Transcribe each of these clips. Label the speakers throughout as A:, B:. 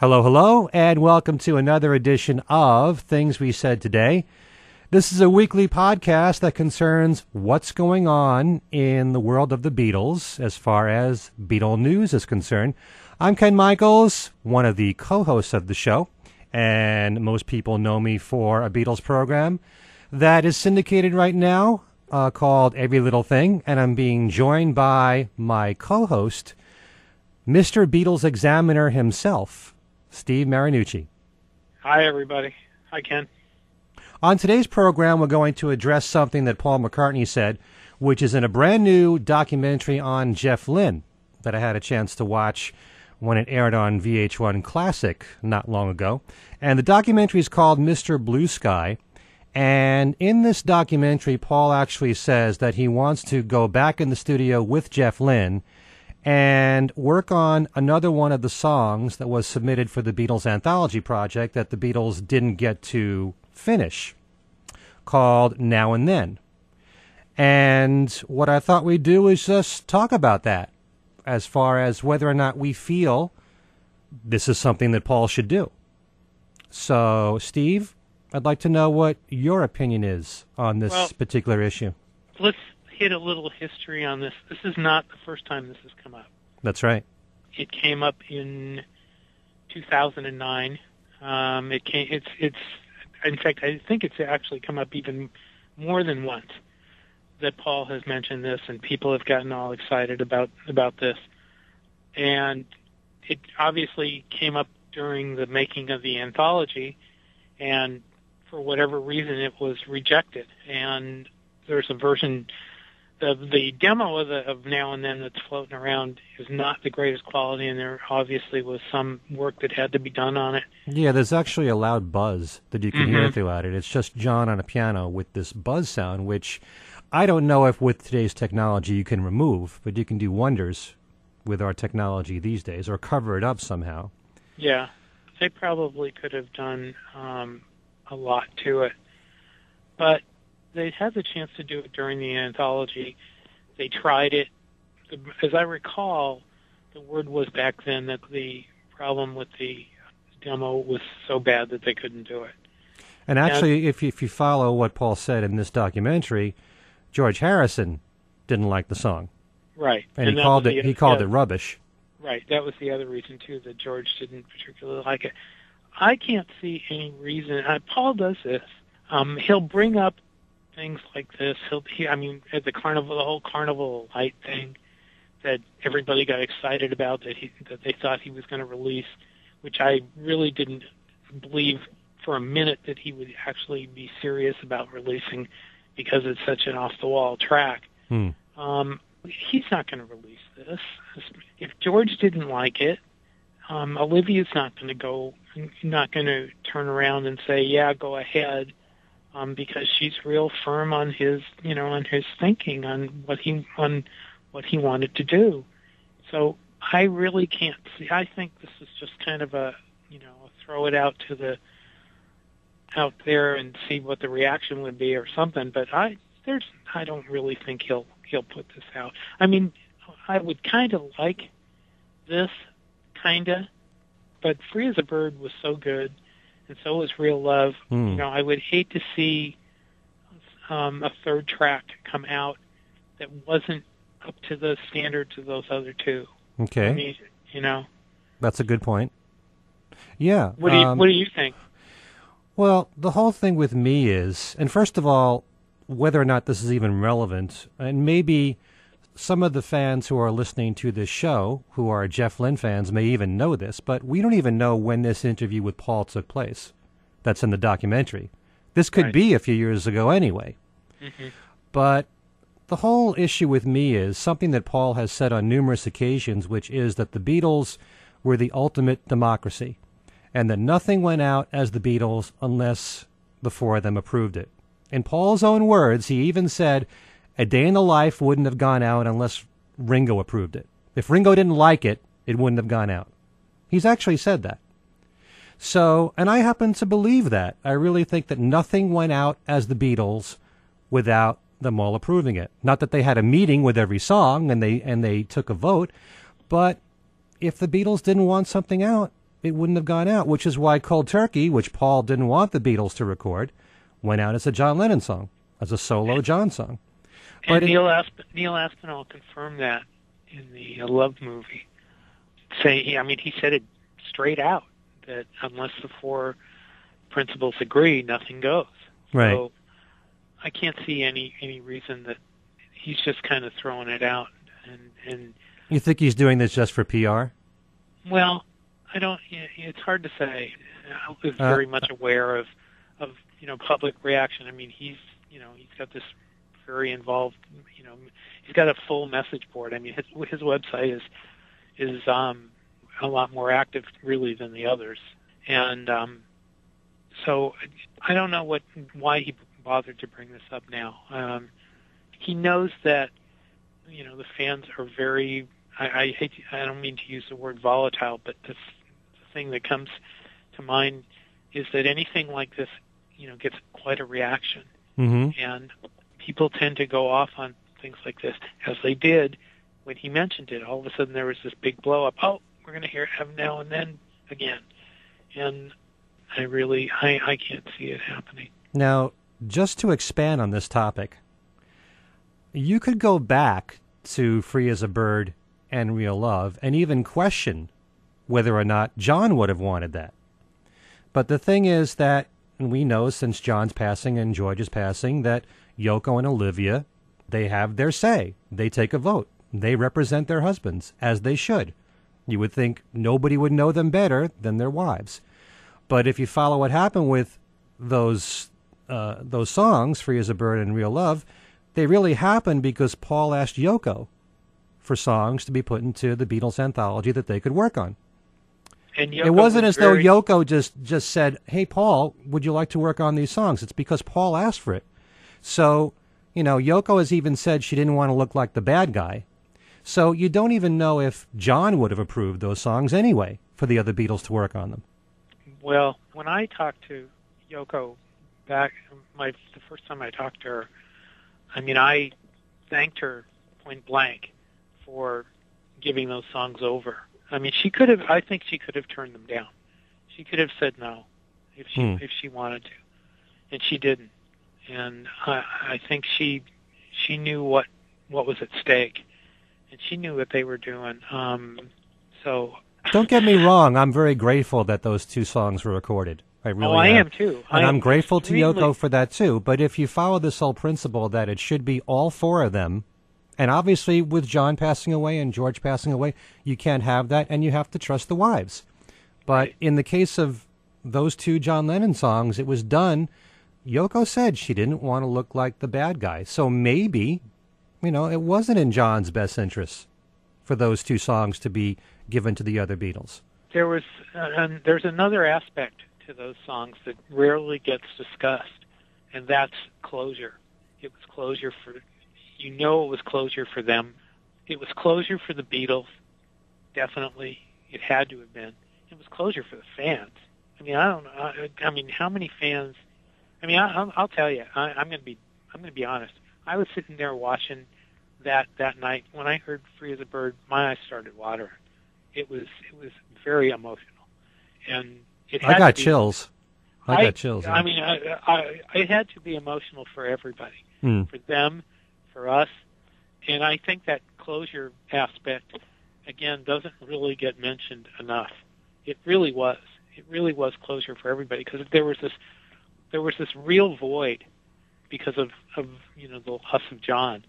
A: Hello, hello, and welcome to another edition of Things We Said Today. This is a weekly podcast that concerns what's going on in the world of the Beatles as far as Beatle news is concerned. I'm Ken Michaels, one of the co hosts of the show, and most people know me for a Beatles program that is syndicated right now uh, called Every Little Thing, and I'm being joined by my co host, Mr. Beatles Examiner himself, Steve Marinucci.
B: Hi, everybody. Hi, Ken.
A: On today's program, we're going to address something that Paul McCartney said, which is in a brand new documentary on Jeff Lynne that I had a chance to watch when it aired on VH1 Classic not long ago. And the documentary is called Mr. Blue Sky. And in this documentary, Paul actually says that he wants to go back in the studio with Jeff Lynne and work on another one of the songs that was submitted for the Beatles anthology project that the Beatles didn't get to finish, called Now and Then. And what I thought we'd do is just talk about that as far as whether or not we feel this is something that Paul should do. So, Steve, I'd like to know what your opinion is on this
B: Well-
A: particular issue.
B: Let's hit a little history on this. This is not the first time this has come up.
A: That's right.
B: It came up in 2009. Um, it came. It's. It's. In fact, I think it's actually come up even more than once that Paul has mentioned this, and people have gotten all excited about about this. And it obviously came up during the making of the anthology, and for whatever reason, it was rejected. And there's a version the the demo of the of now and then that's floating around is not the greatest quality, and there obviously was some work that had to be done on it.
A: Yeah, there's actually a loud buzz that you can hear
B: Mhm.
A: throughout it. It's just John on a piano with this buzz sound, which I don't know if with today's technology you can remove, but you can do wonders with our technology these days or cover it up somehow.
B: Yeah, they probably could have done um, a lot to it, but they had the chance to do it during the anthology. They tried it. As I recall, the word was back then that the problem with the demo was so bad that they couldn't do it.
A: And actually, if you, if you follow what Paul said in this documentary, George Harrison didn't like the song,
B: Right,
A: and, he called it he called
B: yeah.
A: it rubbish.
B: Right. That was the other reason too that George didn't particularly like it. I can't see any reason. Uh, Paul does this. Um, he'll bring up things like this. He'll. He, I mean, at the carnival, the whole carnival light thing that everybody got excited about that he that they thought he was going to release, which I really didn't believe for a minute that he would actually be serious about releasing because it's such an off the wall track.
A: Hmm.
B: Um, he's not going to release this. If George didn't like it, um, Olivia's not going to go, not going to turn around and say, "Yeah, go ahead," um, because she's real firm on his, you know, on his thinking on what he on what he wanted to do. So I really can't see. I think this is just kind of a, you know, a throw it out to the out there and see what the reaction would be or something. But I there's I don't really think he'll he'll put this out. I mean, I would kind of like this, kinda, but Free as a Bird was so good, and so was Real Love.
A: Hmm.
B: You know, I would hate to see um, a third track come out that wasn't up to the standards of those other two.
A: Okay,
B: I mean, you know,
A: that's a good point. Yeah.
B: what do you
A: um,
B: what do you think?
A: Well, the whole thing with me is, and first of all, whether or not this is even relevant, and maybe some of the fans who are listening to this show, who are Jeff Lynne fans, may even know this, but we don't even know when this interview with Paul took place. That's in the documentary. This could
B: Right.
A: be a few years ago anyway.
B: Mhm.
A: But the whole issue with me is something that Paul has said on numerous occasions, which is that the Beatles were the ultimate democracy and that nothing went out as the Beatles unless the four of them approved it. In Paul's own words, he even said, A Day in the Life wouldn't have gone out unless Ringo approved it. If Ringo didn't like it, it wouldn't have gone out. He's actually said that. So, and I happen to believe that. I really think that nothing went out as the Beatles without them all approving it. Not that they had a meeting with every song and they and they took a vote, but if the Beatles didn't want something out, it wouldn't have gone out, which is why Cold Turkey, which Paul didn't want the Beatles to record, went out as a John Lennon song, as a solo John song.
B: But and Neil, Asp- Neil Aspinall confirmed that in the uh, Love movie. Say, I mean, he said it straight out that unless the four principals agree, nothing goes.
A: Right.
B: So I can't see any any reason that he's just kind of throwing it out and and.
A: You think he's doing this just for PR?
B: Well, I don't. It's hard to say. I was uh, very much aware of of you know public reaction. I mean, he's you know he's got this very involved. You know, he's got a full message board. I mean, his his website is is um, a lot more active really than the others, and um, so I don't know what why he bothered to bring this up now. Um, he knows that you know the fans are very. I, I hate. To, I don't mean to use the word volatile, but the, the thing that comes to mind is that anything like this, you know, gets quite a reaction,
A: mm-hmm.
B: and people tend to go off on things like this, as they did when he mentioned it. All of a sudden, there was this big blow up. Oh, we're going to hear him now and then again, and I really, I, I can't see it happening.
A: Now, just to expand on this topic, you could go back to Free as a Bird and Real Love and even question whether or not John would have wanted that. But the thing is that, and we know since John's passing and George's passing, that Yoko and Olivia, they have their say. They take a vote. They represent their husbands, as they should. You would think nobody would know them better than their wives. But if you follow what happened with those uh, those songs, "Free as a Bird" and "Real Love," they really happened because Paul asked Yoko for songs to be put into the Beatles anthology that they could work on.
B: it
A: wasn't
B: was
A: as
B: very...
A: though Yoko just just said, "Hey, Paul, would you like to work on these songs?" It's because Paul asked for it. So, you know, Yoko has even said she didn't want to look like the bad guy. So you don't even know if John would have approved those songs anyway for the other Beatles to work on them.
B: Well, when I talked to Yoko back, my the first time I talked to her, I mean, I thanked her point blank for giving those songs over. I mean, she could have. I think she could have turned them down. She could have said no if she hmm. if she wanted to, and she didn't and I, I think she she knew what what was at stake, and she knew what they were doing. Um, so
A: don't get me wrong, I'm very grateful that those two songs were recorded. I really
B: oh, I
A: am,
B: am too.
A: And
B: I
A: I'm grateful
B: extremely...
A: to Yoko for that too. But if you follow this whole principle that it should be all four of them, and obviously with John passing away and George passing away, you can't have that, and you have to trust the wives. But in the case of those two John Lennon songs, it was done Yoko said she didn't want to look like the bad guy. So maybe, you know, it wasn't in John's best interest for those two songs to be given to the other Beatles.
B: There was, uh, and there's another aspect to those songs that rarely gets discussed, and that's closure. It was closure for, you know, it was closure for them. It was closure for the Beatles, definitely. It had to have been. It was closure for the fans. I mean, I don't know. I, I mean, how many fans I mean, I, I'll, I'll tell you, I, I'm going to be, I'm going to be honest. I was sitting there watching that that night when I heard "Free as a Bird." My eyes started watering. It was, it was very emotional, and it. Had
A: I got
B: be,
A: chills. I, I got chills.
B: I mean, I, I, it had to be emotional for everybody,
A: hmm.
B: for them, for us, and I think that closure aspect, again, doesn't really get mentioned enough. It really was. It really was closure for everybody because there was this there was this real void because of, of you know the loss of John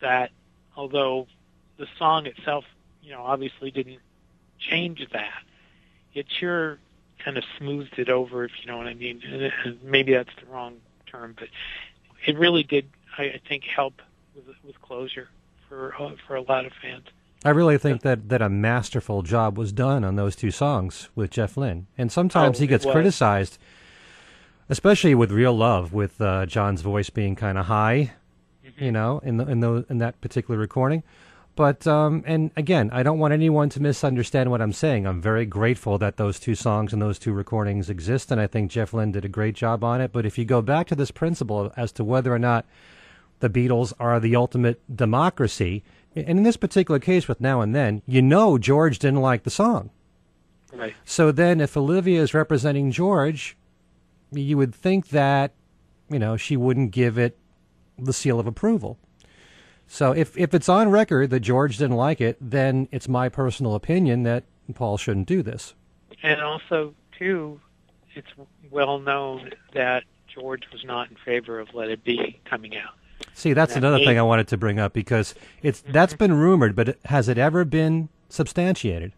B: that although the song itself you know obviously didn't change that it sure kind of smoothed it over if you know what I mean. And maybe that's the wrong term but it really did I think help with with closure for uh, for a lot of fans.
A: I really think that, that a masterful job was done on those two songs with Jeff Lynne. And sometimes
B: oh,
A: he gets criticized especially with real love, with uh, John's voice being kind of high, mm-hmm. you know, in the, in the, in that particular recording. But um, and again, I don't want anyone to misunderstand what I'm saying. I'm very grateful that those two songs and those two recordings exist, and I think Jeff Lynne did a great job on it. But if you go back to this principle as to whether or not the Beatles are the ultimate democracy, and in this particular case with Now and Then, you know George didn't like the song.
B: Right.
A: So then, if Olivia is representing George, you would think that, you know, she wouldn't give it the seal of approval. So if if it's on record that George didn't like it, then it's my personal opinion that Paul shouldn't do this.
B: And also, too, it's well known that George was not in favor of Let It Be coming out.
A: See, that's
B: That
A: another thing I wanted to bring up because it's that's been rumored, but has it ever been substantiated?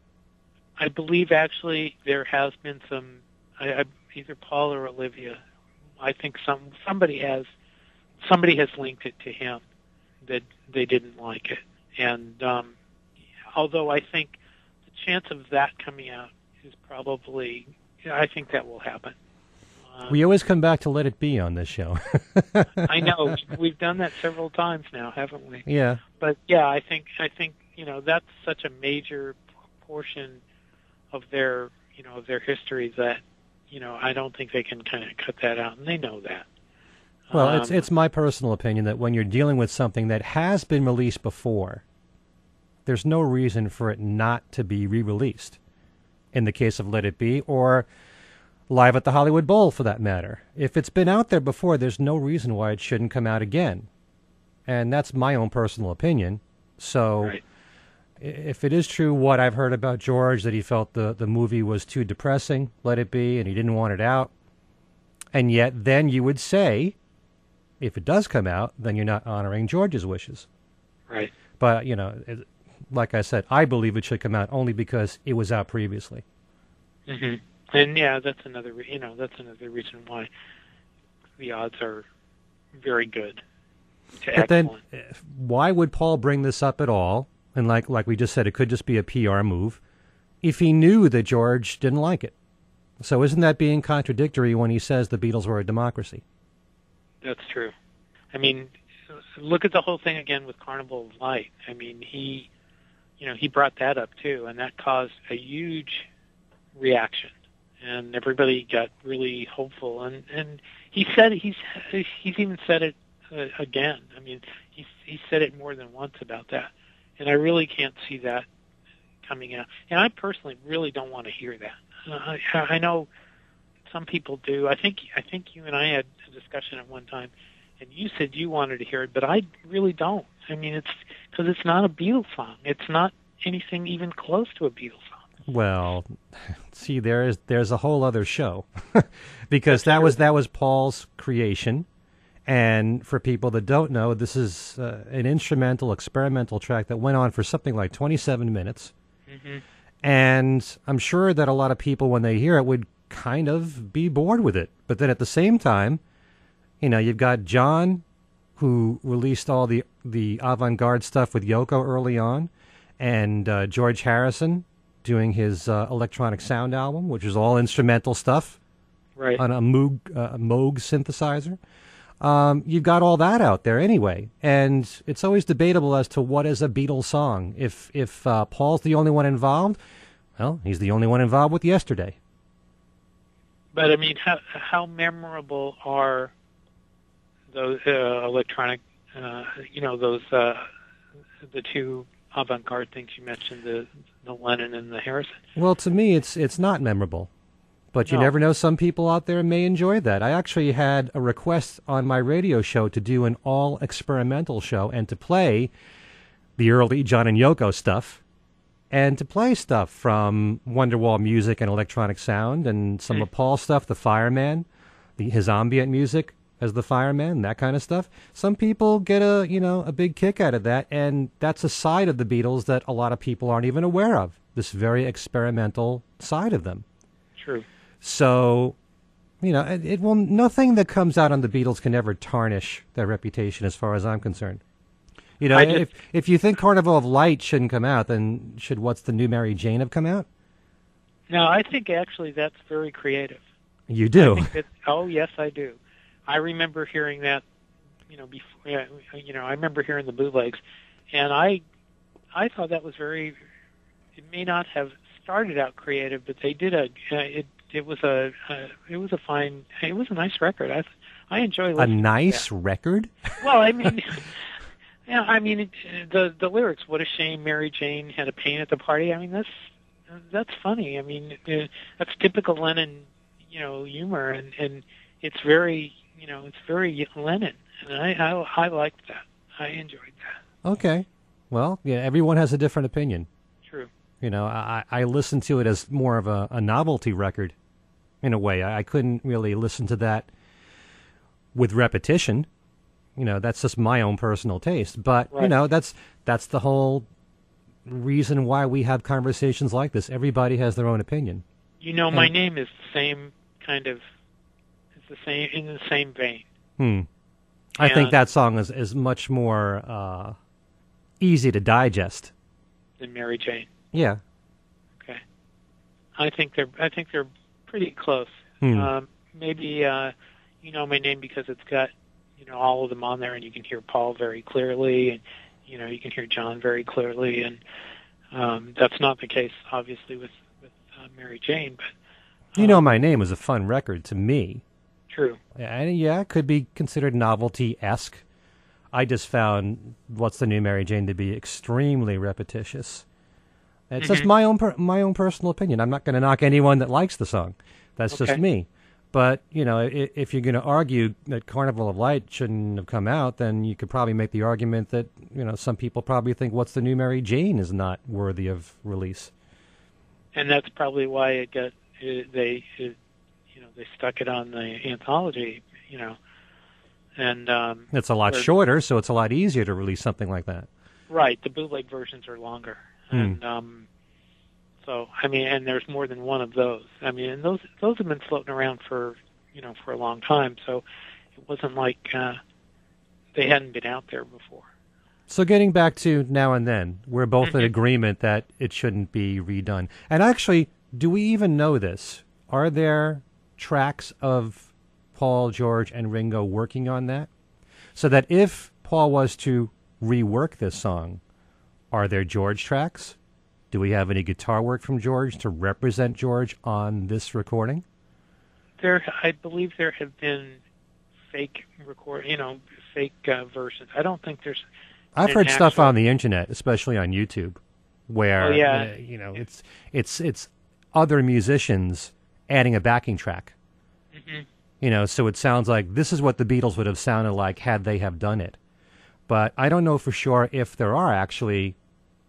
B: I believe actually there has been some, I, I, either Paul or Olivia. I think some somebody has somebody has linked it to him that they didn't like it, and um, although I think the chance of that coming out is probably, I think that will happen. Um,
A: We always come back to Let It Be on this show.
B: I know we've done that several times now, haven't we?
A: yeah.
B: but yeah, I think I think you know that's such a major portion of their you know of their history that you know I don't think they can kind of cut that out, and they know that.
A: Well, it's
B: Um,
A: it's my personal opinion that when you're dealing with something that has been released before, there's no reason for it not to be re-released. In the case of Let It Be or Live at the Hollywood Bowl for that matter. If it's been out there before, there's no reason why it shouldn't come out again. And that's my own personal opinion. So
B: Right.
A: If it is true what I've heard about George that he felt the the movie was too depressing, Let It Be, and he didn't want it out, and yet then you would say if it does come out, then you're not honoring George's wishes.
B: right.
A: But you know, it, like I said, I believe it should come out only because it was out previously.
B: Mm-hmm. And yeah, that's another re- you know that's another reason why the odds are very good
A: But then, eh, why would Paul bring this up at all? And like like we just said, it could just be a PR move if he knew that George didn't like it. So isn't that being contradictory when he says the Beatles were a democracy?
B: That's true. I mean, look at the whole thing again with Carnival of Light. I mean, he, you know, he brought that up too, and that caused a huge reaction, and everybody got really hopeful. And and he said he's he's even said it uh, again. I mean, he he said it more than once about that, and I really can't see that coming out. And I personally really don't want to hear that. Uh, I, I know some people do. I think I think you and I had a discussion at one time, and you said you wanted to hear it, but I really don't. I mean, it's because it's not a Beatles song. It's not anything even close to a Beatles song.
A: Well, see, there is there's a whole other show because that was that was Paul's creation, and for people that don't know, this is uh, an instrumental experimental track that went on for something like 27 minutes,
B: hmm
A: and I'm sure that a lot of people when they hear it would kind of be bored with it. But then at the same time, you know, you've got John, who released all the the avant-garde stuff with Yoko early on, and uh, George Harrison doing his uh, electronic sound album, which is all instrumental stuff
B: Right.
A: on a Moog, uh, Moog synthesizer. Um, you've got all that out there anyway, and it's always debatable as to what is a Beatles song. If if uh, Paul's the only one involved, well, he's the only one involved with Yesterday.
B: But I mean, how how memorable are those uh, electronic? Uh, you know, those uh, the two avant-garde things you mentioned, the the Lennon and the Harrison.
A: Well, to me, it's it's not memorable, but you
B: No.
A: never know. Some people out there may enjoy that. I actually had a request on my radio show to do an all experimental show and to play the early John and Yoko stuff, and to play stuff from Wonderwall music and electronic sound, and some hmm. of Paul's stuff, the Fireman, the, his ambient music as the Fireman, that kind of stuff. Some people get a you know a big kick out of that, and that's a side of the Beatles that a lot of people aren't even aware of. This very experimental side of them.
B: True.
A: So, you know, it, it will nothing that comes out on the Beatles can ever tarnish their reputation, as far as I'm concerned. You know,
B: just-
A: if if you think Carnival of Light shouldn't come out, then should What's the New Mary Jane have come out?
B: No, I think actually that's very creative.
A: You
B: I
A: do.
B: that, oh yes, I do. I remember hearing that. You know, before you know, I remember hearing the bootlegs, and I, I thought that was very. It may not have started out creative, but they did a. It it was a. Uh, it was a fine. It was a nice record. I I enjoy
A: A
B: listening.
A: nice record.
B: Well, I mean, yeah, I mean it, the the lyrics. What a shame, Mary Jane had a pain at the party. I mean, that's that's funny. I mean, uh, that's typical Lennon, you know, humor, and and it's very, you know, it's very Lennon, and I I, I liked that. I enjoyed that.
A: Okay, well, yeah, everyone has a different opinion. You know, I I listen to it as more of a, a novelty record, in a way. I, I couldn't really listen to that with repetition. You know, that's just my own personal taste. But
B: Right.
A: you know, that's that's the whole reason why we have conversations like this. Everybody has their own opinion.
B: You know, my
A: And-
B: name is the same kind of, it's the same in the same vein.
A: Hmm. I think that song is is much more uh, easy to digest.
B: than Mary Jane.
A: Yeah.
B: Okay. I think they're I think they're pretty close.
A: Hmm.
B: Um, maybe uh, you know my name because it's got you know all of them on there, and you can hear Paul very clearly, and you know you can hear John very clearly, and um, that's not the case obviously with with uh, Mary Jane, but
A: You know, my name is a fun record to me.
B: true.
A: And yeah, it could be considered novelty esque. I just found What's the New Mary Jane to be extremely repetitious. It's just
B: Mhm.
A: my own per- my own personal opinion. I'm not going to knock anyone that likes the song. That's just me. But you know, i- if you're going to argue that Carnival of Light shouldn't have come out, then you could probably make the argument that you know some people probably think What's the New Mary Jane is not worthy of release.
B: and that's probably why it got it, they it, you know they stuck it on the anthology, you know, and um,
A: It's a lot
B: Or-
A: shorter, so it's a lot easier to release something like that.
B: right the bootleg versions are longer,
A: Hmm.
B: and um, so I mean, and there's more than one of those. I mean, and those those have been floating around for you know for a long time, so it wasn't like uh, they hadn't been out there before.
A: So getting back to now and then, we're both in
B: Mhm.
A: agreement that it shouldn't be redone. And actually, do we even know this? Are there tracks of Paul, George, and Ringo working on that? So that if Paul was to rework this song, are there George tracks? Do we have any guitar work from George to represent George on this recording?
B: There, I believe there have been fake record, you know, fake uh, versions. I don't think there's
A: I've heard stuff on the internet, especially on YouTube, where
B: Oh, yeah.
A: uh, you know it's it's it's other musicians adding a backing track.
B: Mhm.
A: You know, so it sounds like this is what the Beatles would have sounded like had they have done it. But I don't know for sure if there are actually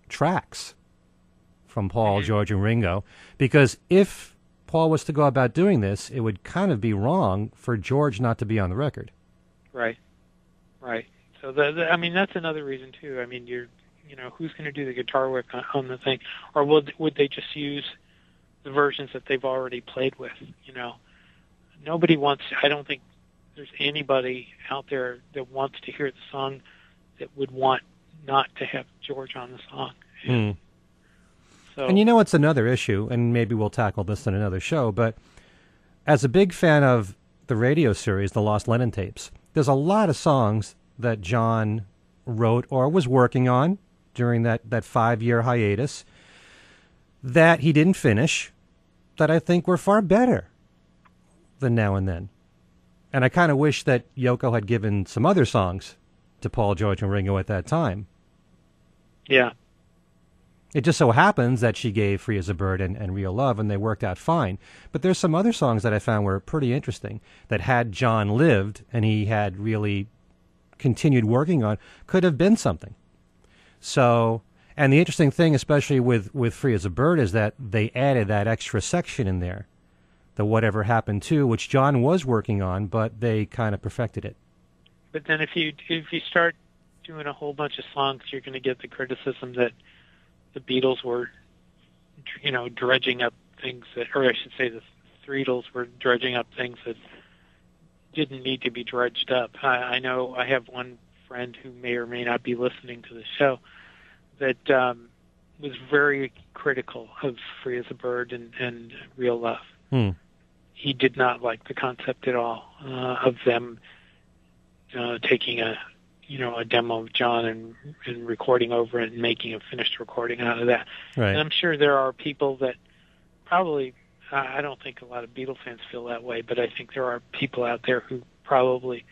A: tracks from Paul. George, and Ringo, because if Paul was to go about doing this, it would kind of be wrong for George not to be on the record.
B: Right, right. So the, the I mean that's another reason too. I mean you're you know who's going to do the guitar work on, on the thing, or would would they just use the versions that they've already played with? You know, nobody wants. I don't think there's anybody out there that wants to hear the song that would want not to have George on the song.
A: Hmm.
B: So
A: And you know it's another issue, and maybe we'll tackle this in another show, but as a big fan of the radio series, The Lost Lennon Tapes, there's a lot of songs that John wrote or was working on during that, that five year hiatus that he didn't finish that I think were far better than Now and Then. And I kind of wish that Yoko had given some other songs to Paul, George, and Ringo at that time.
B: yeah,
A: It just so happens that she gave Free as a Bird and, and Real Love, and they worked out fine. But there's some other songs that I found were pretty interesting that had John lived and he had really continued working on, could have been something. So, and the interesting thing, especially with, with Free as a Bird, is that they added that extra section in there, the Whatever Happened To, which John was working on, but they kind of perfected it.
B: But then if you if you start doing a whole bunch of songs, you're going to get the criticism that the Beatles were, you know, dredging up things that, or I should say, the Threedles were dredging up things that didn't need to be dredged up. I, I know I have one friend who may or may not be listening to the show that um, was very critical of Free as a Bird and, and Real Love.
A: Hmm.
B: He did not like the concept at all uh, of them uh, taking a you know a demo of John and and recording over it and making a finished recording out of that.
A: Right.
B: And I'm sure there are people that probably I don't think a lot of Beatle fans feel that way, but I think there are people out there who probably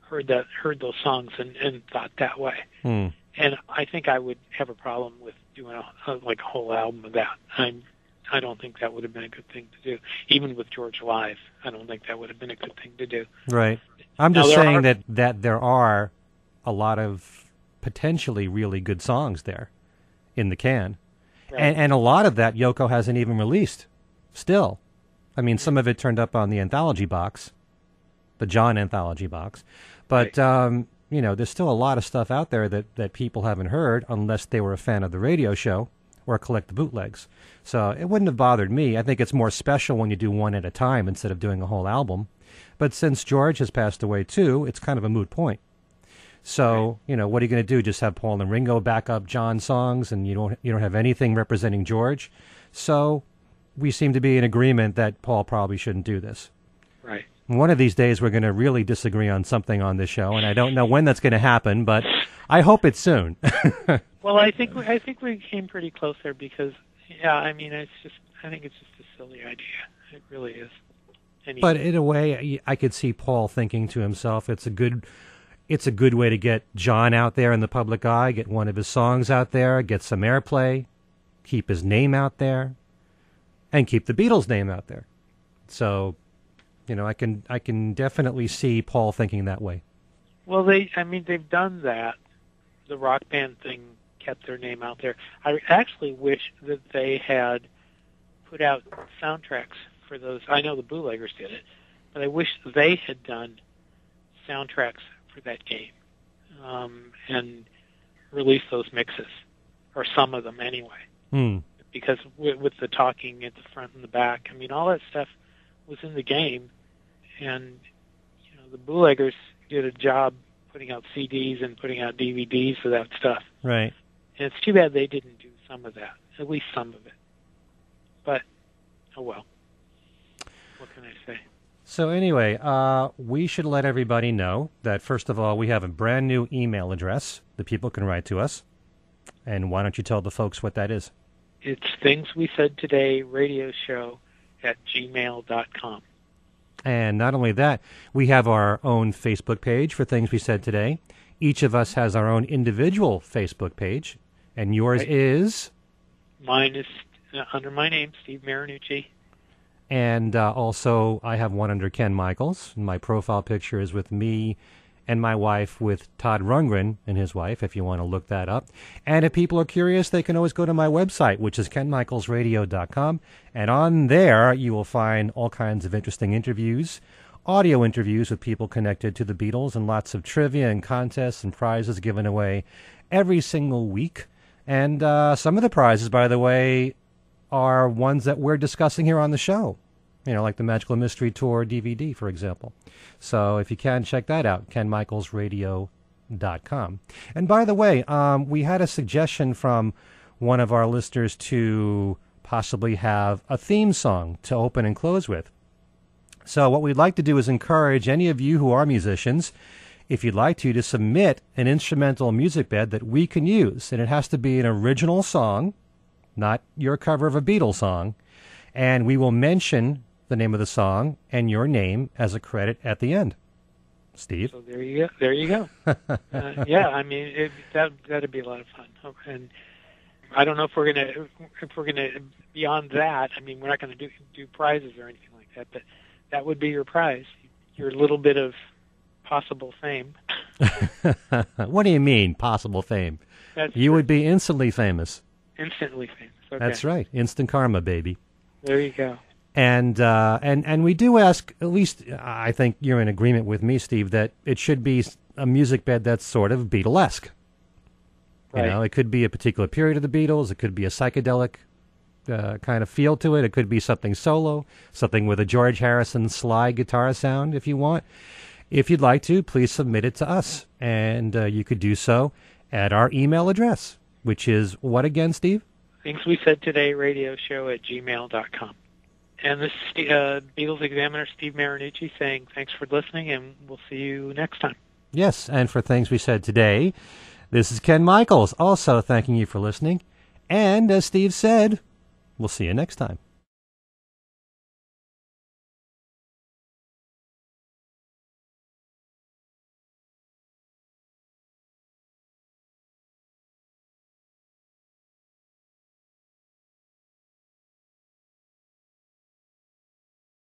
B: heard that heard those songs and, and thought that way.
A: Hmm.
B: And I think I would have a problem with doing a, a like a whole album of that. I'm I don't think that would have been a good thing to do. Even with George live, I don't think that would have been a good thing to do.
A: Right. I'm just
B: Now, there
A: saying
B: are-
A: that that there are a lot of potentially really good songs there in the can,
B: Right.
A: and and a lot of that Yoko hasn't even released. Still, I mean, some of it turned up on the anthology box, the John anthology box, but
B: Right.
A: um, you know, there's still a lot of stuff out there that that people haven't heard unless they were a fan of the radio show or collect the bootlegs. So it wouldn't have bothered me. I think it's more special when you do one at a time instead of doing a whole album. But since George has passed away too, it's kind of a moot point. So you know, what are you going to do? Just have Paul and Ringo back up John songs, and you don't you don't have anything representing George. So we seem to be in agreement that Paul probably shouldn't do this.
B: right.
A: One of these days, we're going to really disagree on something on this show, and I don't know when that's going to happen, but I hope it's soon.
B: Well, I think we, I think we came pretty close there because, yeah, I mean, it's just I think it's just a silly idea. It really is. And
A: but in a way, I could see Paul thinking to himself, "It's a good, it's a good way to get John out there in the public eye, get one of his songs out there, get some airplay, keep his name out there, and keep the Beatles' name out there." So, you know, I can I can definitely see Paul thinking that way.
B: Well, they, I mean, they've done that. The rock band thing kept their name out there. I actually wish that they had put out soundtracks for those. I know the bootleggers did it, but I wish they had done soundtracks for that game um, and released those mixes, or some of them anyway.
A: Hmm.
B: Because with, with the talking at the front and the back, I mean, all that stuff was in the game, and you know, the bootleggers did a job putting out CDs and putting out DVDs for that stuff.
A: Right.
B: And it's too bad they didn't do some of that, at least some of it. But oh well. What can I say?
A: So anyway, uh, we should let everybody know that first of all, we have a brand new email address that people can write to us. And why don't you tell the folks what that is?
B: It's things we said today radio show at gmail.com.
A: And not only that, we have our own Facebook page for things we said today. Each of us has our own individual Facebook page, and yours
B: Right.
A: is.
B: Mine is uh, under my name, Steve Marinucci.
A: And uh, also, I have one under Ken Michaels. My profile picture is with me and my wife with Todd Rundgren and his wife, if you want to look that up. And if people are curious, they can always go to my website, which is kenmichaelsradio.com. And on there, you will find all kinds of interesting interviews, audio interviews with people connected to the Beatles, and lots of trivia and contests and prizes given away every single week. And uh, some of the prizes, by the way, are ones that we're discussing here on the show. You know, like the Magical Mystery Tour DVD, for example. So if you can, check that out, kenmichaelsradio.com. And by the way, um, we had a suggestion from one of our listeners to possibly have a theme song to open and close with. So what we'd like to do is encourage any of you who are musicians, if you'd like to, to submit an instrumental music bed that we can use. And it has to be an original song, not your cover of a Beatles song. And we will mention the name of the song and your name as a credit at the end. Steve?
B: So there you go. There you go. uh, yeah, I mean it, that that'd be a lot of fun. Oh, And I don't know if we're gonna if we're gonna beyond that. I mean, we're not gonna do do prizes or anything like that, but that would be your prize. Your little bit of possible fame.
A: what do you mean, possible fame?
B: That's
A: You would be instantly famous.
B: instantly famous. Okay.
A: That's right. Instant karma, baby.
B: There you go.
A: And uh, and and we do ask. At least I think you're in agreement with me, Steve, that it should be a music bed that's sort of Beatlesque. You know, it could be a particular period of the Beatles. It could be a psychedelic uh, kind of feel to it. It could be something solo, something with a George Harrison slide guitar sound, if you want. If you'd like to, please submit it to us, and uh, you could do so at our email address, which is what again, Steve?
B: Things we said today radio show at gmail.com. And this is uh, Beatles Examiner Steve Marinucci saying thanks for listening, and we'll see you next time.
A: Yes, and for things we said today, this is Ken Michaels, also thanking you for listening. And as Steve said, we'll see you next time.